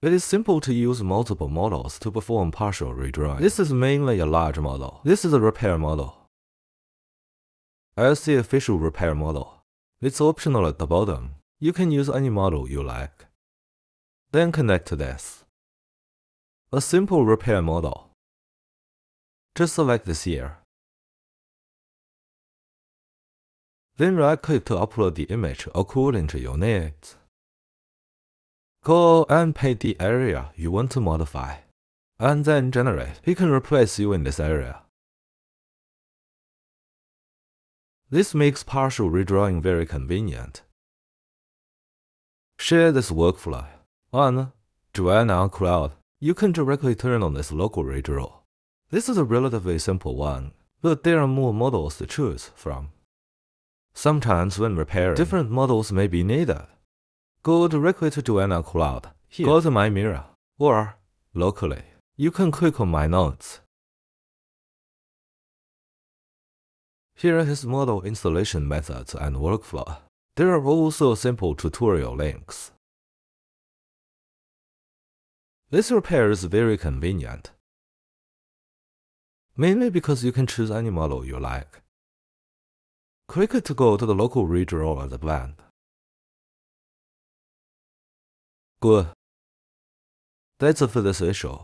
It is simple to use multiple models to perform partial redrawing. This is mainly a large model. This is a repair model. As the official repair model, it's optional at the bottom. You can use any model you like. Then connect to this. A simple repair model. Just select this here. Then right click to upload the image according to your needs. Go and paint the area you want to modify, and then generate. He can replace you in this area. This makes partial redrawing very convenient. Share this workflow on Joanna Cloud. You can directly turn on this local redraw. This is a relatively simple one, but there are more models to choose from. Sometimes when repairing, different models may be needed. Go directly to Joanna Cloud. Here, go to My Mirror, or locally, you can click on My Notes. Here is model installation methods and workflow. There are also simple tutorial links. This repair is very convenient, mainly because you can choose any model you like. Click to go to the local redraw of the blend. Good. That's it for this issue.